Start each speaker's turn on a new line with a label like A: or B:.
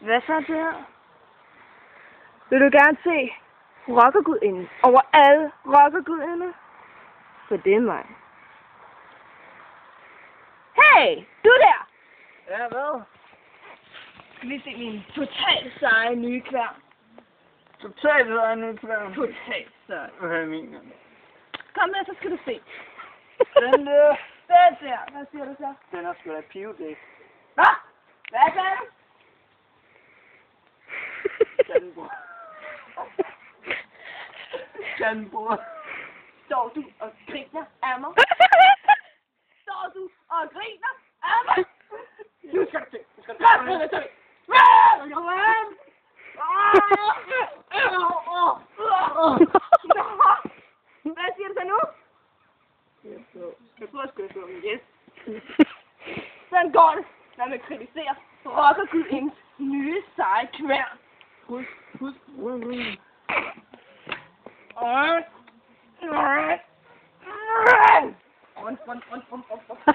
A: Hvad så der? Vil du gerne se rockergudinden over alle rockergudinder? For det er mig. Hey, du der!
B: Ja, hvad?
A: Skal vi se min totalt seje nye kvær?
B: Totalt er nu klar.
A: Totalt sej.
B: Hvad mener
A: Kom med, så skal du se.
B: Den der,
A: Den der. Hvad siger du så?
B: den er sgu da pivdæk.
A: Hvad? Hvad sagde du?
B: Sandbror. Sandbror.
A: Står du og griner af mig? Står du og griner af mig?
B: Nu skal du se. Nu skal du
A: med! Hvad siger du så nu?
B: Jeg tror, jeg skal slå en yes.
A: Sådan går det, når man kritiserer rockergudindens nye seje push,
B: push, win, win.
A: Alright. Alright. On, on, on, on, on, on.